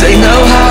They know how